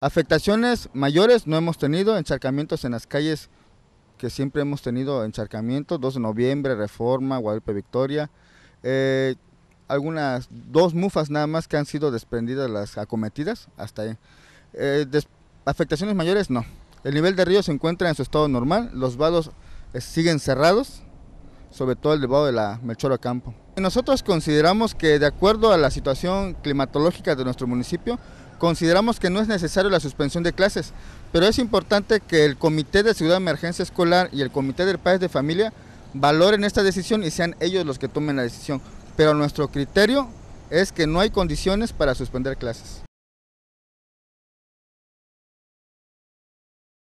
Afectaciones mayores no hemos tenido, encharcamientos en las calles que siempre hemos tenido encharcamientos, 2 de noviembre, Reforma, Guadalupe Victoria, eh, algunas, dos mufas nada más que han sido desprendidas las acometidas, hasta ahí. Eh, afectaciones mayores no. El nivel de río se encuentra en su estado normal, los vados eh, siguen cerrados, sobre todo el vado de la Melchoro Campo. Nosotros consideramos que de acuerdo a la situación climatológica de nuestro municipio, consideramos que no es necesario la suspensión de clases, pero es importante que el Comité de Ciudad de Emergencia Escolar y el Comité del Padres de Familia valoren esta decisión y sean ellos los que tomen la decisión. Pero nuestro criterio es que no hay condiciones para suspender clases.